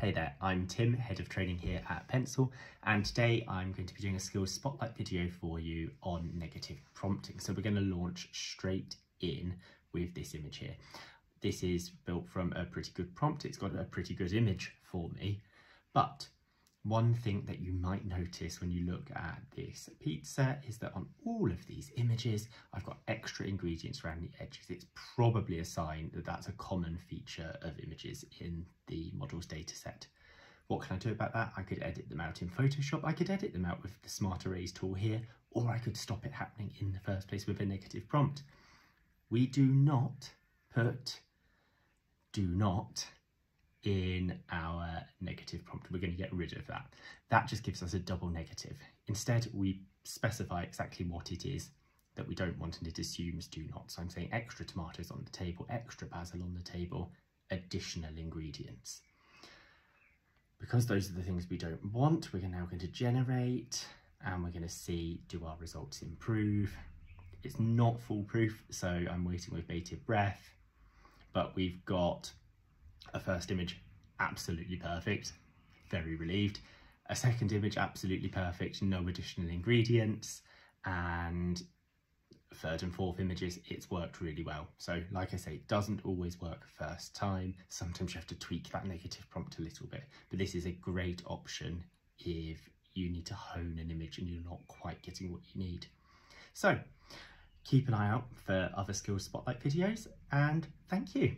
Hey there, I'm Tim, Head of Training here at Pencil, and today I'm going to be doing a skills spotlight video for you on negative prompting. So we're going to launch straight in with this image here. This is built from a pretty good prompt, it's got a pretty good image for me, but one thing that you might notice when you look at this pizza is that on all of these images, I've got extra ingredients around the edges. It's probably a sign that that's a common feature of images in the model's dataset. What can I do about that? I could edit them out in Photoshop, I could edit them out with the Smart Erase tool here, or I could stop it happening in the first place with a negative prompt. We do not put do not in our negative prompt. We're going to get rid of that. That just gives us a double negative. Instead, we specify exactly what it is that we don't want and it assumes do not. So I'm saying extra tomatoes on the table, extra basil on the table, additional ingredients. Because those are the things we don't want, we're now going to generate and we're going to see do our results improve. It's not foolproof, so I'm waiting with bated breath, but we've got a first image, absolutely perfect, very relieved. A second image, absolutely perfect, no additional ingredients. And third and fourth images, it's worked really well. So like I say, it doesn't always work first time. Sometimes you have to tweak that negative prompt a little bit, but this is a great option if you need to hone an image and you're not quite getting what you need. So keep an eye out for other skills spotlight videos and thank you.